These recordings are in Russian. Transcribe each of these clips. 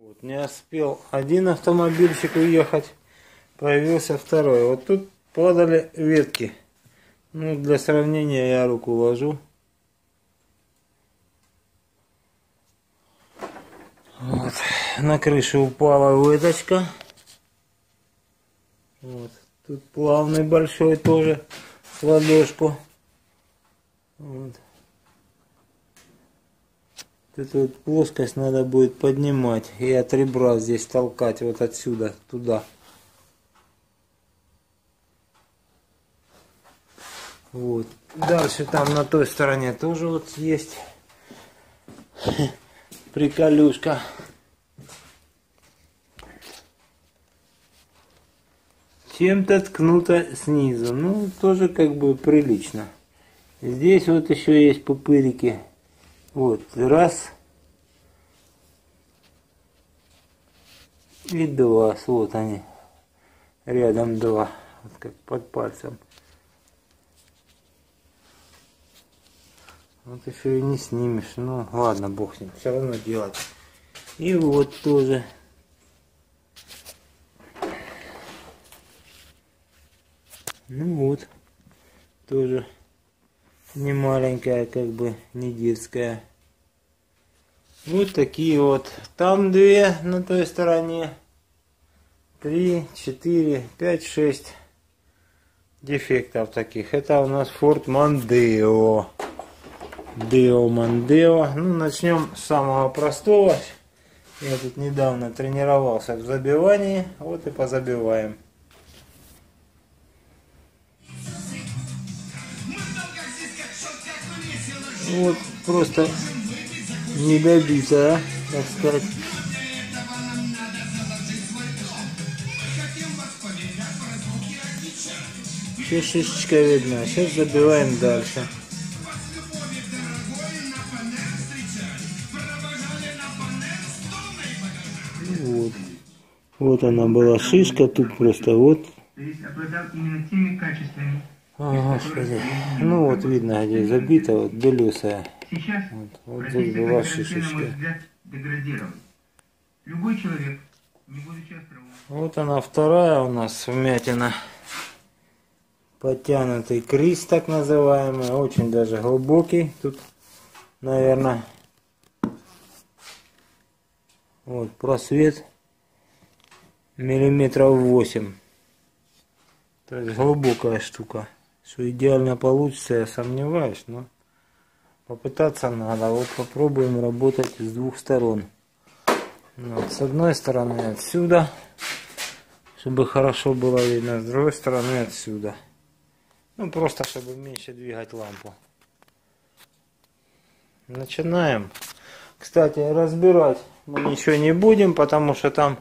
Вот, не успел один автомобильчик уехать, появился второй. Вот тут падали ветки. Ну, для сравнения я руку ложу. Вот. На крышу упала выточка. Вот. Тут плавный большой тоже с ладошку. Вот. Эту вот плоскость надо будет поднимать и от ребра здесь толкать вот отсюда туда. Вот. Дальше там на той стороне тоже вот есть приколюшка. Чем-то ткнуто снизу. Ну, тоже как бы прилично. Здесь вот еще есть пупырики. Вот, раз. И два. Вот они. Рядом два. Вот как под пальцем. Вот еще и не снимешь. Ну, ладно, бог с ним. Все равно делать. И вот тоже. Ну вот. Тоже не маленькая, как бы, не детская. Вот такие вот. Там две на той стороне. Три, четыре, пять, шесть дефектов таких. Это у нас Ford Mondeo. Deo Mondeo. Ну, начнем с самого простого. Я тут недавно тренировался в забивании. Вот и позабиваем. Вот просто недобитая, так сказать. Еще шишечка видна. Сейчас забиваем дальше. Вот. Вот она была шишка, тут просто вот. То есть обладал именно теми качествами, О, Господи. Ну вот видно, где забита, вот белесая. Сейчас Вот, вот здесь была шишечка. Любой человек, не будучи островом, Вот она вторая у нас вмятина. Потянутый криз, так называемый. Очень даже глубокий. Тут, наверное, вот просвет миллиметров 8. То есть глубокая штука. Что идеально получится, я сомневаюсь, но попытаться надо. Вот попробуем работать с двух сторон. Вот, с одной стороны отсюда, чтобы хорошо было видно, с другой стороны отсюда. Ну, просто чтобы меньше двигать лампу. Начинаем. Кстати, разбирать мы ничего не будем, потому что там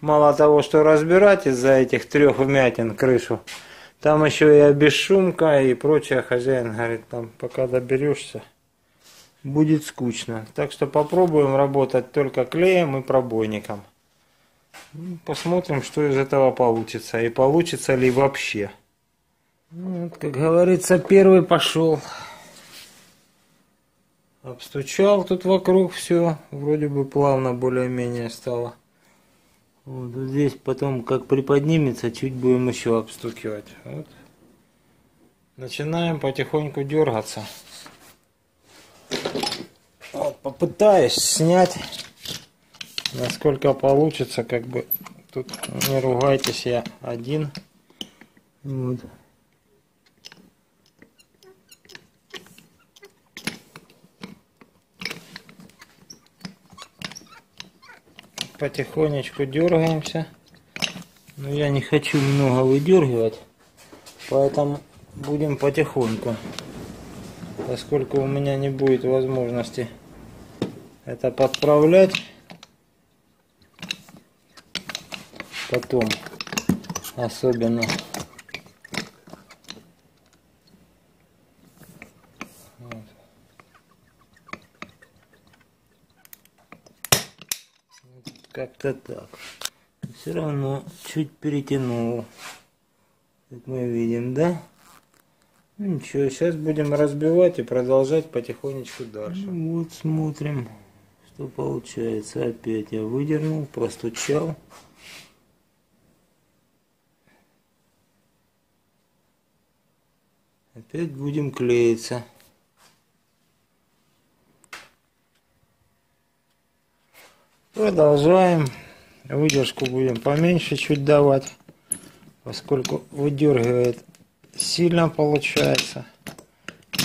мало того, что разбирать из-за этих трех вмятин крышу, там еще и обесшумка и прочее. Хозяин говорит, там пока доберешься, будет скучно. Так что попробуем работать только клеем и пробойником. Ну, Посмотрим, что из этого получится. И получится ли вообще. Ну, вот, как говорится, первый пошел. Обстучал тут вокруг все. Вроде бы плавно более-менее стало. Вот, вот здесь потом, как приподнимется, чуть будем еще обстукивать. Вот. Начинаем потихоньку дергаться. Вот, попытаюсь снять, насколько получится, как бы. Тут не ругайтесь, я один. Вот. Потихонечку дергаемся. Но я не хочу много выдергивать, поэтому будем потихоньку. Поскольку у меня не будет возможности это подправлять потом особенно Вот. Вот как-то так все равно чуть перетянул как мы видим да ну ничего сейчас будем разбивать и продолжать потихонечку дальше вот смотрим Что получается? Опять я выдернул, простучал. Опять будем клеиться. Продолжаем. Выдержку будем поменьше чуть давать, поскольку выдергивает сильно получается.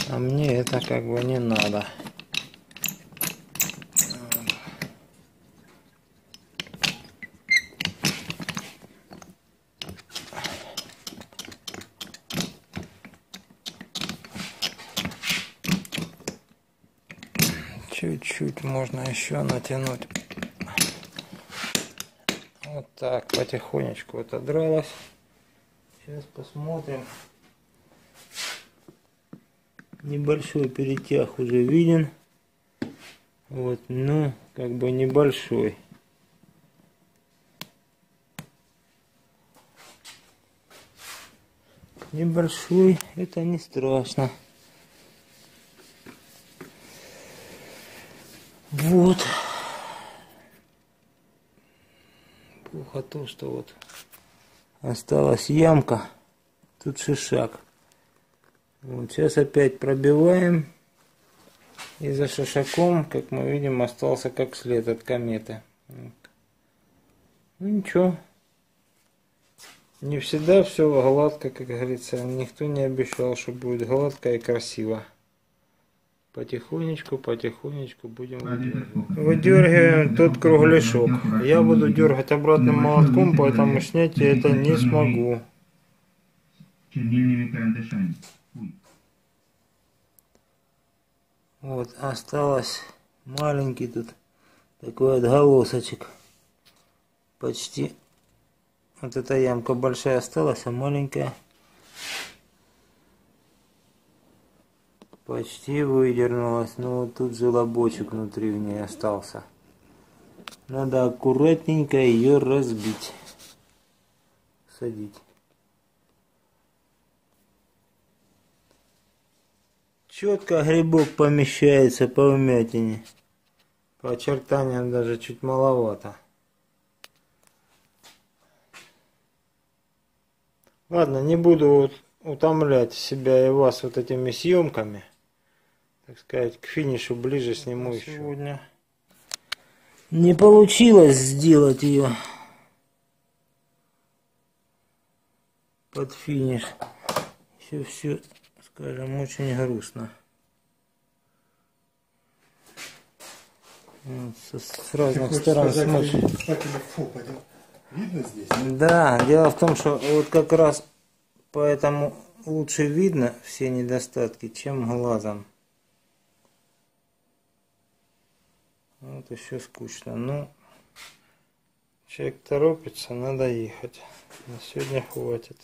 А мне это как бы не надо. Чуть-чуть можно еще натянуть. Так, потихонечку отодралась. Сейчас посмотрим. Небольшой перетяг уже виден. Вот, ну, как бы небольшой. Небольшой, это не страшно. Вот. То, что вот осталась ямка. Тут шишак. Вот сейчас опять пробиваем. И за шишаком, как мы видим, остался как след от кометы. Вот. Ну ничего. Не всегда все гладко, как говорится. Никто не обещал, что будет гладко и красиво. Потихонечку, потихонечку будем выдергиваем тот кругляшок. Я буду дергать обратным молотком, поэтому снять я это не смогу. Вот, осталось маленький тут такой отголосочек. Почти. Вот эта ямка большая осталась, а маленькая Почти выдернулась, но тут желобочек внутри в ней остался. Надо аккуратненько ее разбить. Садить. Четко грибок помещается по вмятине. По очертаниям даже чуть маловато. Ладно, не буду утомлять себя и вас вот этими съемками так сказать, к финишу ближе сниму еще. Сегодня не получилось сделать ее под финиш. Все, все, скажем, очень грустно. Вот, с, разных сторон смотрим. Видно здесь? Да, дело в том, что вот как раз поэтому лучше видно все недостатки, чем глазом. Вот еще скучно. Ну, человек торопится, надо ехать. На сегодня хватит.